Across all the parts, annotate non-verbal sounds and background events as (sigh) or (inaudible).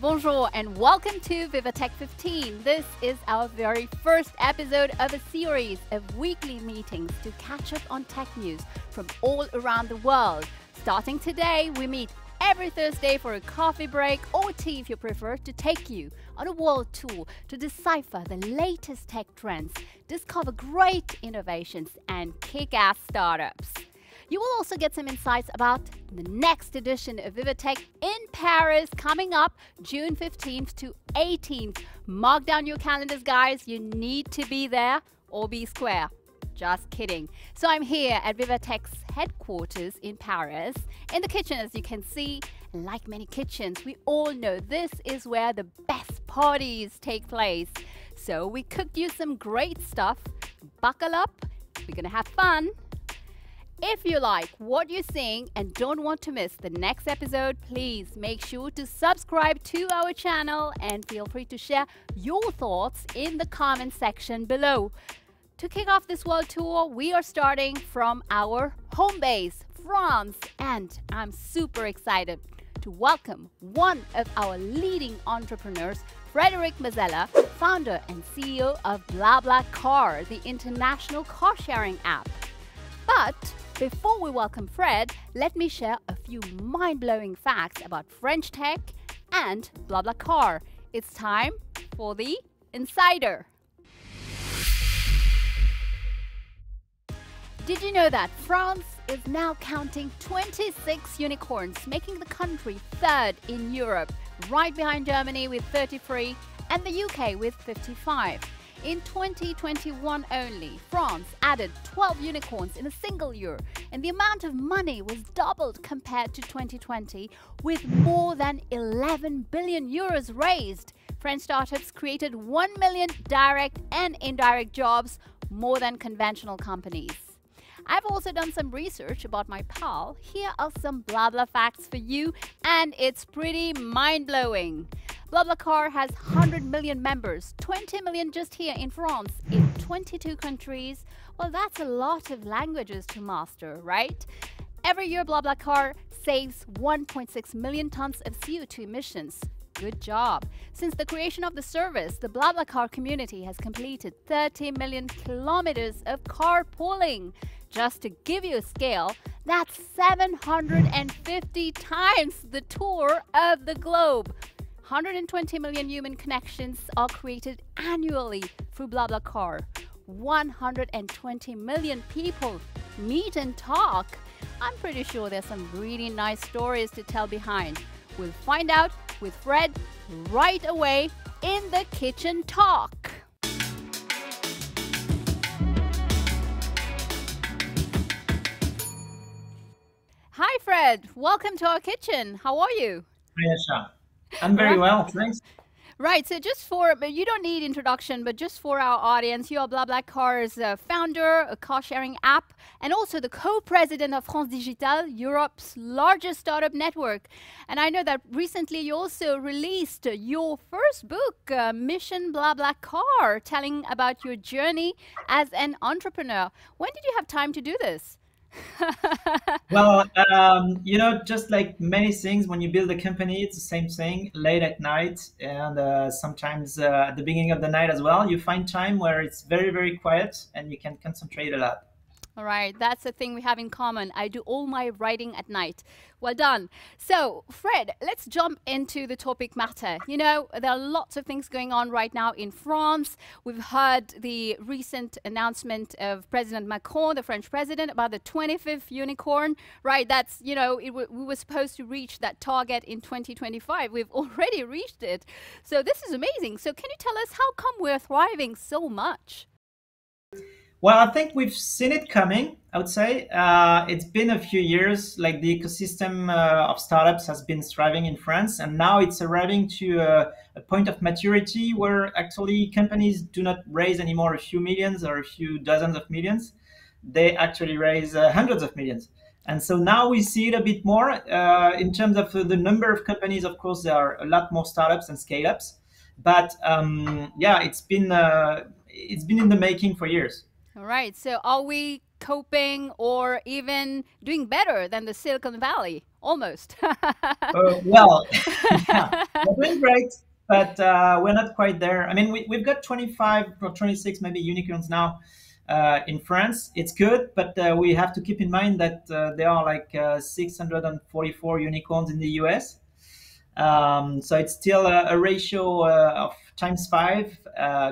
bonjour, and welcome to Vivatech 15. This is our very first episode of a series of weekly meetings to catch up on tech news from all around the world. Starting today, we meet every Thursday for a coffee break or tea if you prefer to take you on a world tour to decipher the latest tech trends, discover great innovations, and kick ass startups. You will also get some insights about the next edition of Vivatech in Paris coming up June 15th to 18th. Mark down your calendars, guys. You need to be there or be square. Just kidding. So I'm here at Vivatech's headquarters in Paris, in the kitchen, as you can see. Like many kitchens, we all know this is where the best parties take place. So we cooked you some great stuff. Buckle up. We're going to have fun. If you like what you're seeing and don't want to miss the next episode, please make sure to subscribe to our channel and feel free to share your thoughts in the comment section below. To kick off this world tour, we are starting from our home base, France, and I'm super excited to welcome one of our leading entrepreneurs, Frederic Mazzella, founder and CEO of BlaBlaCar, the international car sharing app. But before we welcome Fred, let me share a few mind blowing facts about French tech and BlaBlaCar. It's time for the Insider. Did you know that France is now counting 26 unicorns, making the country third in Europe, right behind Germany with 33 and the UK with 55? In 2021 only, France added 12 unicorns in a single year, and the amount of money was doubled compared to 2020, with more than 11 billion euros raised. French startups created 1 million direct and indirect jobs, more than conventional companies. I've also done some research about my pal. Here are some blah blah facts for you, and it's pretty mind blowing. BlaBlaCar has 100 million members, 20 million just here in France, in 22 countries. Well, that's a lot of languages to master, right? Every year, BlaBlaCar saves 1.6 million tons of CO2 emissions. Good job. Since the creation of the service, the BlaBlaCar community has completed 30 million kilometers of carpooling. Just to give you a scale, that's 750 times the tour of the globe. 120 million human connections are created annually through BlaBlaCar. 120 million people meet and talk. I'm pretty sure there's some really nice stories to tell behind. We'll find out with Fred right away in the kitchen talk. Hi, Fred. Welcome to our kitchen. How are you? Hi, Asha. I'm very well, thanks. Right. So just for, but you don't need introduction, but just for our audience, you are BlaBlaCar's uh, founder, a car sharing app, and also the co-president of France Digital, Europe's largest startup network. And I know that recently you also released your first book, uh, Mission BlaBlaCar, telling about your journey as an entrepreneur. When did you have time to do this? (laughs) well, um, you know, just like many things, when you build a company, it's the same thing. Late at night, and uh, sometimes uh, at the beginning of the night as well, you find time where it's very, very quiet, and you can concentrate a lot. All right, that's the thing we have in common. I do all my writing at night. Well done. So, Fred, let's jump into the topic matter. You know, there are lots of things going on right now in France. We've heard the recent announcement of President Macron, the French president, about the 25th unicorn, right? That's, you know, we were supposed to reach that target in 2025. We've (laughs) already reached it. So, this is amazing. So, can you tell us how come we're thriving so much? Well, I think we've seen it coming. I would say uh, it's been a few years. Like the ecosystem uh, of startups has been thriving in France, and now it's arriving to a, a, point of maturity where actually companies do not raise anymore a few millions or a few dozens of millions. They actually raise uh, hundreds of millions. And so now we see it a bit more uh, in terms of the number of companies. Of course, there are a lot more startups and scale-ups, but um, yeah, it's been uh, it's been in the making for years. All right. So are we coping or even doing better than the Silicon Valley almost. (laughs) uh, well, (laughs) yeah, we're doing great, but uh, we're not quite there. I mean, we, we've got 25 or 26 maybe unicorns now uh, in France. It's good, but uh, we have to keep in mind that uh, there are like uh, 644 unicorns in the US. Um, so it's still a, a ratio of times five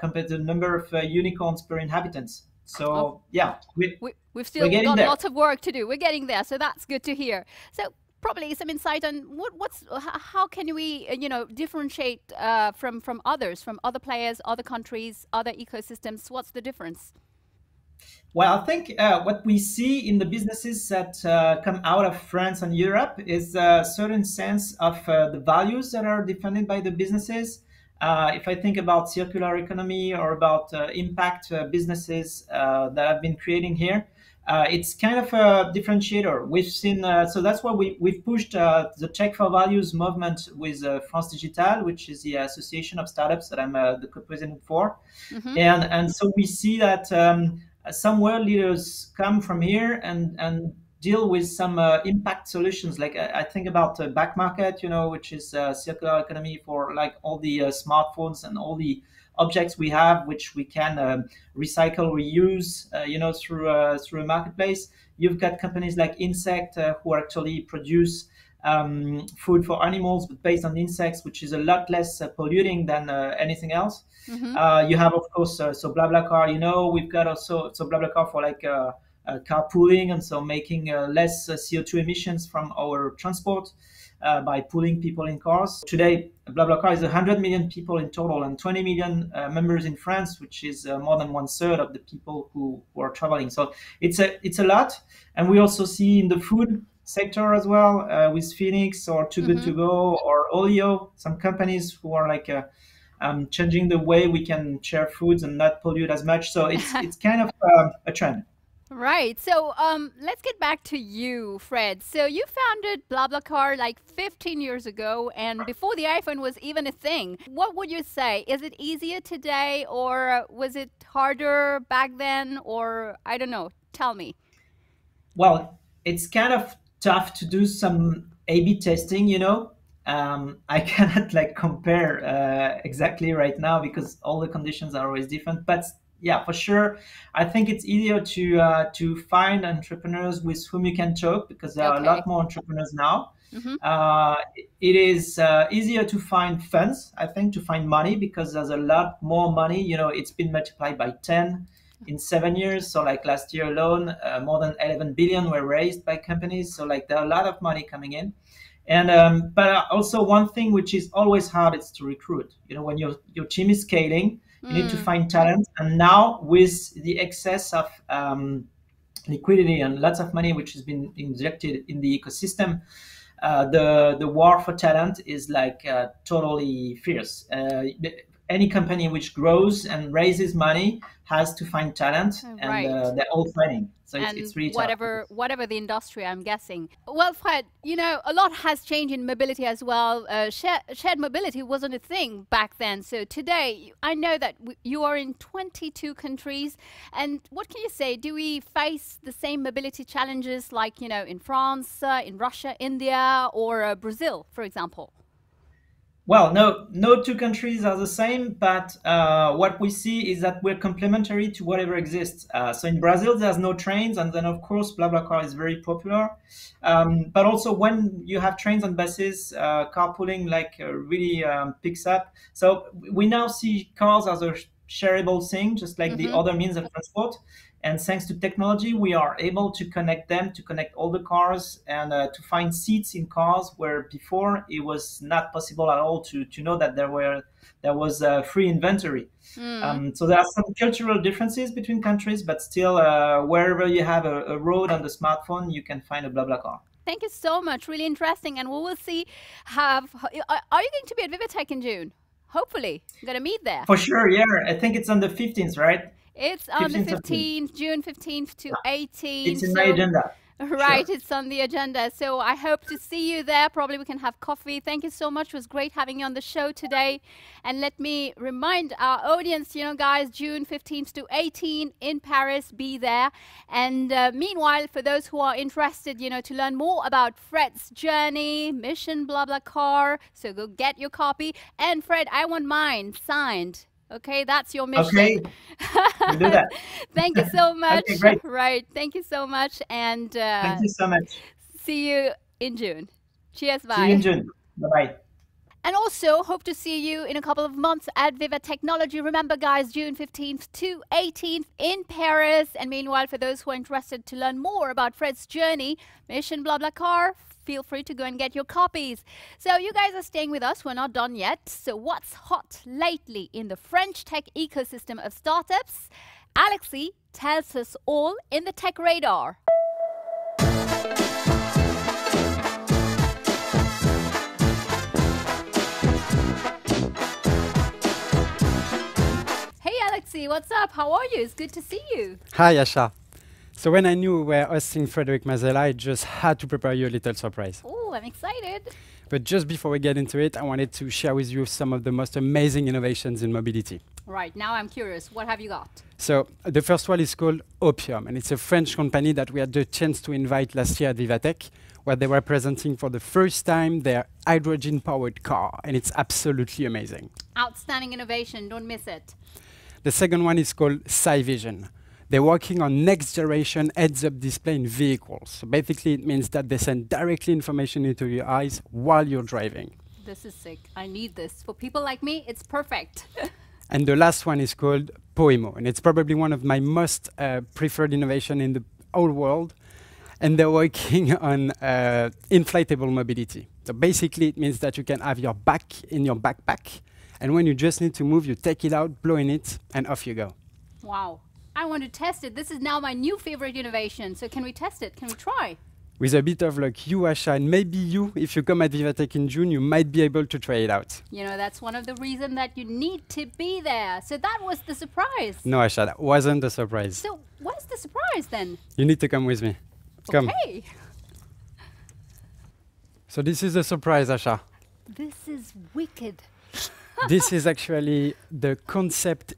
compared to the number of unicorns per inhabitants. So oh. yeah, we, we, have still got there. lots of work to do. We're getting there, so that's good to hear. So probably some insight on what, what's how can we uh, you know differentiate uh, from from others, from other players, other countries, other ecosystems. What's the difference? Well, I think uh, what we see in the businesses that uh, come out of France and Europe is a certain sense of uh, the values that are defended by the businesses. Uh, if I think about circular economy or about uh, impact uh, businesses that I've been creating here, it's kind of a differentiator. We've seen, so that's why we, we've pushed the Tech for Values movement with France Digital, which is the association of startups that I'm the co-president for. Mm-hmm. And, and so we see that um, some world leaders come from here and, and deal with some uh, impact solutions. Like I, I think about uh, back market, you know, which is uh, circular economy for like all the uh, smartphones and all the objects we have, which we can um, recycle, reuse, uh, you know, through uh, through a marketplace. You've got companies like Ynsect who actually produce um, food for animals, but based on insects, which is a lot less polluting than anything else. Mm-hmm. you have, of course, so BlaBlaCar. You know, we've got also so BlaBlaCar for like uh, carpooling and so making uh, less uh, CO2 emissions from our transport. Uh, by pulling people in cars. Today, BlaBlaCar is 100 million people in total and 20 million uh, members in France, which is uh, more than one third of the people who, who, are traveling. So it's a it's a lot, and we also see in the food sector as well with Phenix or Too Good mm-hmm. to Go or Olio, some companies who are like. Um, changing the way we can share foods and not pollute as much. So it's (laughs) it's kind of a trend. Right. So um, let's get back to you, Fred. So you founded BlaBlaCar like 15 years ago, and before the iPhone was even a thing. What would you say? Is it easier today, or was it harder back then, or I don't know? Tell me. Well, it's kind of tough to do some A/B testing, you know. Um, (laughs) I cannot like compare uh, exactly right now because all the conditions are always different, but yeah, for sure. I think it's easier to uh, to find entrepreneurs with whom you can talk because there okay. are a lot more entrepreneurs now. Mm-hmm. Uh, it is uh, easier to find funds, I think, to find money because there's a lot more money. You know, it's been multiplied by ten in seven years. So, like last year alone, uh, more than 11 billion were raised by companies. So, like, there are a lot of money coming in. And um, but also one thing which is always hard is to recruit. You know, when your your team is scaling you need to hmm. find talent. And now, with the excess of um, liquidity and lots of money which has been injected in the ecosystem, uh, the the war for talent is like uh, totally fierce. Uh, any company which grows and raises money has to find talent, oh, and uh, they're all fighting. So it's, it's really whatever tough. whatever the industry, I'm guessing. Well, Fred, you know a lot has changed in mobility as well. Uh, shared, shared mobility wasn't a thing back then. So today, I know that you are in 22 countries, and what can you say? Do we face the same mobility challenges like you know in France, uh, in Russia, India, or uh, Brazil, for example? Well, no, no two countries are the same, but uh, what we see is that we're complementary to whatever exists. Uh, so in Brazil, there's no trains, and then of course, BlaBlaCar is very popular. Um, but also, when you have trains and buses, uh, carpooling like uh, really um, picks up. So we now see cars as a shareable thing, just like mm-hmm. the other means of transport. And thanks to technology, we are able to connect them, to connect all the cars, and uh, to find seats in cars where before it was not possible at all to, to know that there were there was a free inventory. Mm. Um, so there are some cultural differences between countries, but still, uh, wherever you have a, a road on the smartphone, you can find a BlaBlaCar. Thank you so much. Really interesting, and we will see. Have are you going to be at VivaTech in June? Hopefully, I'm gonna meet there. For sure, yeah. I think it's on the 15th, right? It's on the 15th, June 15th to 18th. It's in so my agenda. Right, Sure. it's on the agenda. So I hope to see you there. Probably we can have coffee. Thank you so much. It was great having you on the show today. And let me remind our audience, you know, guys, June 15th to 18 in Paris, be there. And uh, meanwhile, for those who are interested, you know, to learn more about Fred's journey, Mission blah, blah, car. so go get your copy. And Fred, I want mine signed. Okay, that's your mission. Okay, we'll do that. (laughs) Thank you so (laughs) much. Okay, great. Right. Thank you so much. And uh, Thank you so much. see you in June. Cheers. Bye. See you in June. Bye bye. And also, hope to see you in a couple of months at Viva Technology. Remember, guys, June 15th to 18th in Paris. And meanwhile, for those who are interested to learn more about Fred's journey, Mission BlaBlaCar, feel free to go and get your copies. So, you guys are staying with us. We're not done yet. So, what's hot lately in the French tech ecosystem of startups? Alexi tells us all in the Tech Radar. Hey, Alexi, what's up? How are you? It's good to see you. Hi, Asha. So when I knew we were hosting Frederic Mazzella, I just had to prepare you a little surprise. Oh, I'm excited. But just before we get into it, I wanted to share with you some of the most amazing innovations in mobility. Right, now I'm curious. What have you got? So the first one is called Hopium, and it's a French company that we had the chance to invite last year at Vivatech, where they were presenting for the first time their hydrogen-powered car, and it's absolutely amazing. Outstanding innovation. Don't miss it. The second one is called CY Vision. They're working on next generation heads-up display in vehicles. So basically, it means that they send directly information into your eyes while you're driving. This is sick. I need this. For people like me, it's perfect. (laughs) And the last one is called Poimo, and it's probably one of my most uh, preferred innovation in the whole world. And they're working (laughs) on uh, inflatable mobility. So basically, it means that you can have your back in your backpack, and when you just need to move, you take it out, blow in it, and off you go. wow. I want to test it. This is now my new favorite innovation. So can we test it? Can we try? With a bit of luck, you, Asha, and maybe you, if you come at Vivatech in June, you might be able to try it out. You know, that's one of the reasons that you need to be there. So that was the surprise. No, Asha, that wasn't the surprise. So what's the surprise then? You need to come with me. Come. Okay. (laughs) So this is a surprise, Asha. This is wicked. (laughs) this is actually the Concept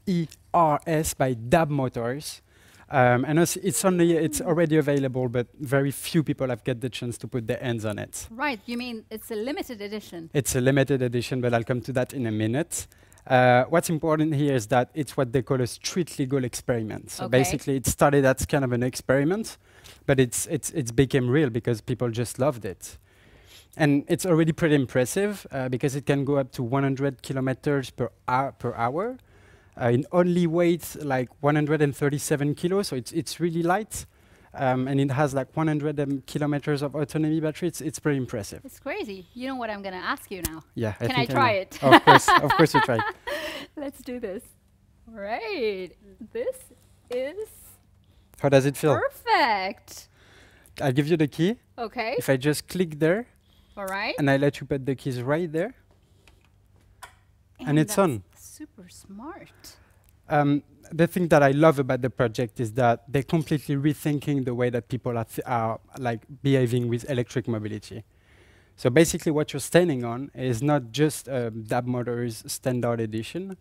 ERS by DAB Motors. Um, and it's, it's only it's already available, but very few people have got the chance to put their hands on it. Right. You mean it's a limited edition? It's a limited edition, but I'll come to that in a minute. Uh, what's important here is that it's what they call a street legal experiment. So Okay. basically, it started as kind of an experiment, but it's it's it's became real because people just loved it, and it's already pretty impressive uh, because it can go up to 100 kilometers per hour per hour, uh, in only weighs like 137 kilos. So it's it's really light, um, and it has like 100 um, kilometers of autonomy battery. It's it's pretty impressive. It's crazy. You know what I'm going to ask you now. Yeah. Can I try know. it? of course, of course, you try. (laughs) (laughs) Let's do this. Right. This is How does it feel? perfect. I'll give you the key. Okay. If I just click there All right. and I let you put the keys right there, and it's on. Super smart. Um, the thing that I love about the project is that they're completely rethinking the way that people are, are like behaving with electric mobility. So basically, what you're standing on is not just um, DAB Motors Standard Edition.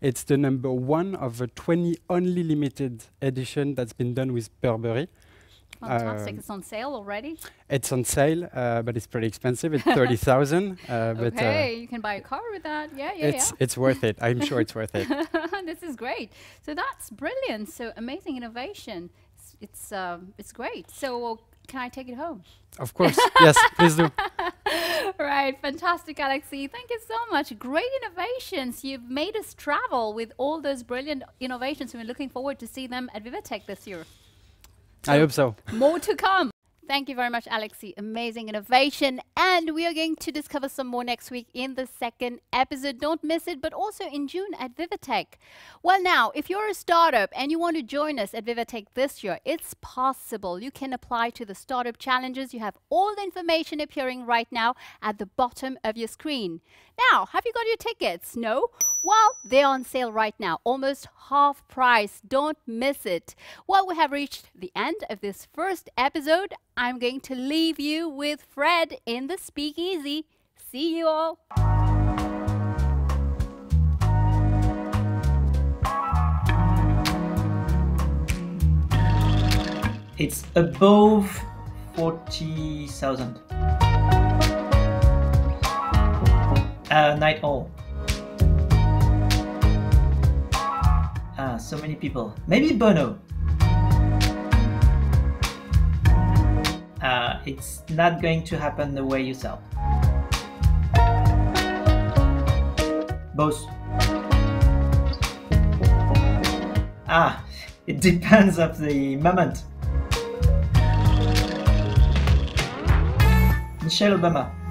It's the number one of a 20 only limited edition that's been done with Burberry. Fantastic. Um, it's on sale already. It's on sale, uh, but it's pretty expensive. It's 30,000. Uh, (laughs) but uh, okay. you can buy a car with that. Yeah, yeah, it's it's worth it. I'm sure it's (laughs) worth it. (laughs) this is great. So that's brilliant. So amazing innovation. It's it's, um, it's great. So can I take it home? Of course, yes, please do. right, fantastic, Alexi. Thank you so much. Great innovations. You've made us travel with all those brilliant innovations. We're looking forward to see them at Vivatech this year. I hope so. More to come. Thank you very much, Alexi. Amazing innovation. And we are going to discover some more next week in the second episode. Don't miss it, but also in June at Vivatech. Well, now, if you're a startup and you want to join us at Vivatech this year, it's possible. You can apply to the startup challenges. You have all the information appearing right now at the bottom of your screen. Now, have you got your tickets? No? Well, they're on sale right now, almost half price. Don't miss it. Well, we have reached the end of this first episode. I'm going to leave you with Fred in the speakeasy. See you all. It's above 40,000. Uh, night all. So many people. Maybe Bono. Uh, it's not going to happen the way you thought. Both. Ah, it depends of the moment. Michelle Obama.